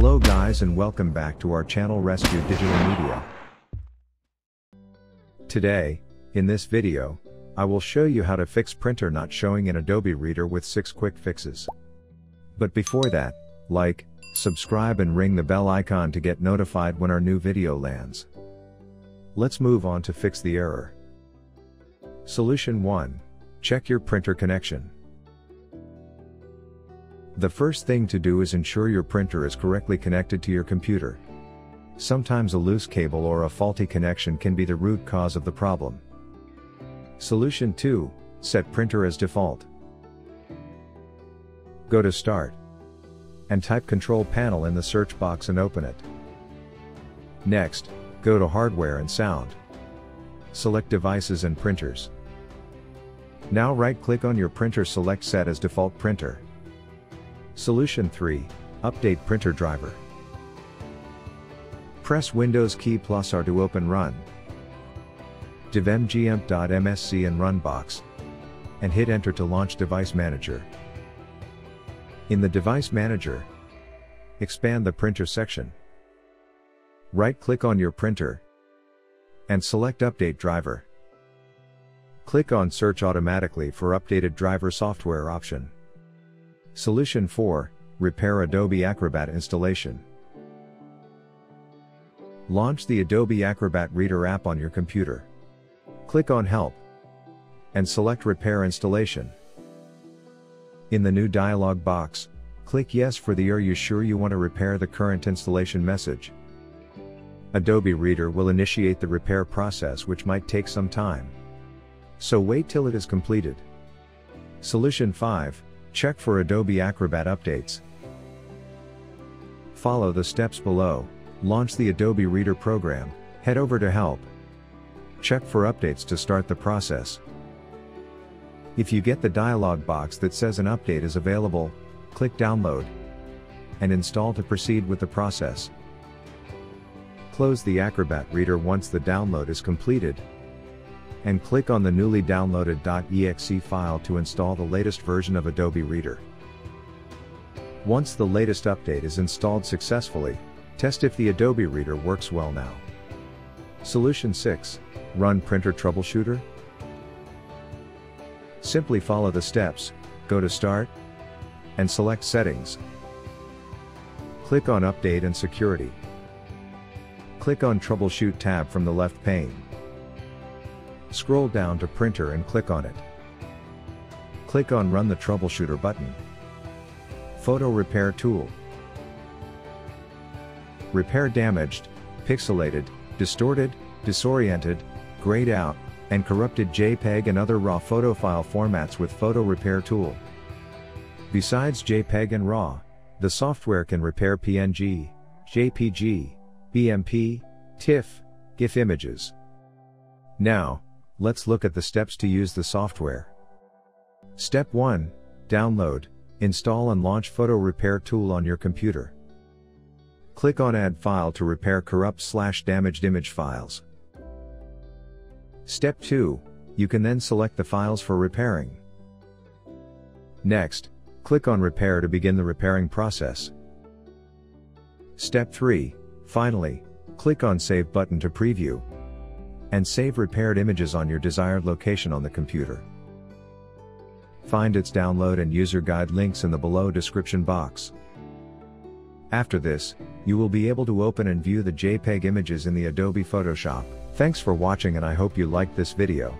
Hello guys and welcome back to our channel Rescue Digital Media. Today, in this video, I will show you how to fix printer not showing in Adobe Reader with 6 quick fixes. But before that, like, subscribe and ring the bell icon to get notified when our new video lands. Let's move on to fix the error. Solution 1. Check your printer connection. The first thing to do is ensure your printer is correctly connected to your computer. Sometimes a loose cable or a faulty connection can be the root cause of the problem. Solution 2. Set printer as default. Go to Start. And type Control Panel in the search box and open it. Next, go to Hardware and Sound. Select Devices and Printers. Now right click on your printer select Set as Default Printer. Solution 3. Update printer driver. Press Windows key plus R to open Run. devmgmt.msc and Run box. And hit Enter to launch Device Manager. In the Device Manager, expand the Printer section. Right-click on your printer and select Update Driver. Click on Search automatically for updated driver software option. Solution 4 Repair Adobe Acrobat installation. Launch the Adobe Acrobat Reader app on your computer. Click on Help and select Repair Installation. In the new dialog box, click Yes for the Are you sure you want to repair the current installation message. Adobe Reader will initiate the repair process which might take some time. So wait till it is completed. Solution 5 Check for Adobe Acrobat updates. Follow the steps below, launch the Adobe Reader program, head over to Help. Check for updates to start the process. If you get the dialog box that says an update is available, click Download and install to proceed with the process. Close the Acrobat Reader once the download is completed, and click on the newly downloaded .exe file to install the latest version of Adobe Reader. Once the latest update is installed successfully, test if the Adobe Reader works well now. Solution 6. Run Printer Troubleshooter. Simply follow the steps, go to Start, and select Settings. Click on Update and Security. Click on Troubleshoot tab from the left pane. Scroll down to Printer and click on it. Click on Run the Troubleshooter button. Photo Repair Tool. Repair damaged, pixelated, distorted, disoriented, grayed out, and corrupted JPEG and other RAW photo file formats with Photo Repair Tool. Besides JPEG and RAW, the software can repair PNG, JPG, BMP, TIFF, GIF images. Now, Let's look at the steps to use the software. Step 1. Download, install and launch Photo Repair Tool on your computer. Click on Add File to repair corrupt slash damaged image files. Step 2. You can then select the files for repairing. Next, click on Repair to begin the repairing process. Step 3. Finally, click on Save button to preview and save repaired images on your desired location on the computer. Find its download and user guide links in the below description box. After this, you will be able to open and view the JPEG images in the Adobe Photoshop. Thanks for watching and I hope you liked this video.